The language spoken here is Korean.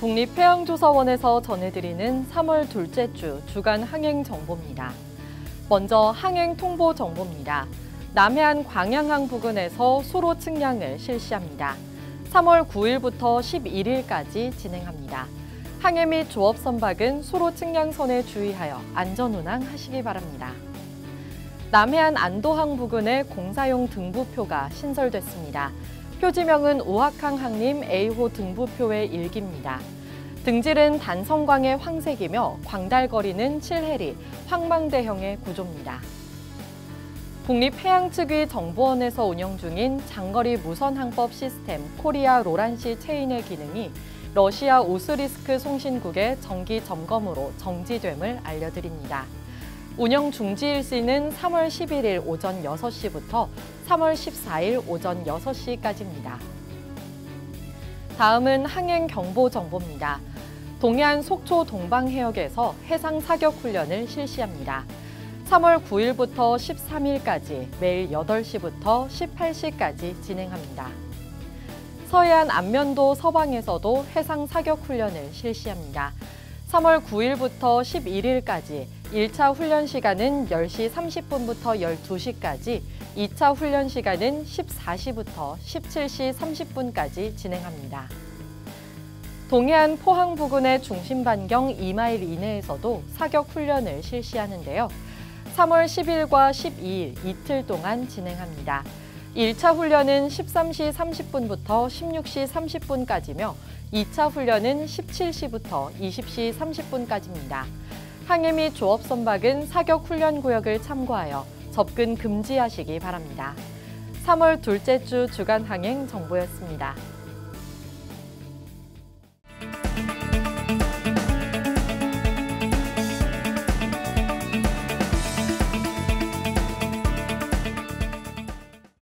국립해양조사원에서 전해드리는 3월 둘째 주 주간 항행 정보입니다. 먼저 항행 통보 정보입니다. 남해안 광양항 부근에서 수로 측량을 실시합니다. 3월 9일부터 11일까지 진행합니다. 항해 및 조업 선박은 수로 측량선에 주의하여 안전 운항하시기 바랍니다. 남해안 안도항 부근에 공사용 등부표가 신설됐습니다. 표지명은 항림 A호 등부표의 일기입니다. 등질은 단성광의 황색이며 광달거리는 7해리, 황망대형의 구조입니다. 국립해양특위 정보원에서 운영 중인 장거리 무선항법 시스템 코리아 로란시 체인의 기능이 러시아 오스리스크 송신국의 정기 점검으로 정지됨을 알려드립니다. 운영 중지 일시는 3월 11일 오전 6시부터 3월 14일 오전 6시까지입니다. 다음은 항행 경보 정보입니다. 동해안 속초 동방 해역에서 해상 사격 훈련을 실시합니다. 3월 9일부터 13일까지 매일 8시부터 18시까지 진행합니다. 서해안 안면도 서방에서도 해상 사격 훈련을 실시합니다. 3월 9일부터 11일까지 1차 훈련 시간은 10시 30분부터 12시까지, 2차 훈련 시간은 14시부터 17시 30분까지 진행합니다. 동해안 포항 부근의 중심 반경 2마일 이내에서도 사격 훈련을 실시하는데요. 3월 10일과 12일 이틀 동안 진행합니다. 1차 훈련은 13시 30분부터 16시 30분까지며 2차 훈련은 17시부터 20시 30분까지입니다. 항해 및 조업 선박은 사격 훈련 구역을 참고하여 접근 금지하시기 바랍니다. 3월 둘째 주 주간 항행 정보였습니다.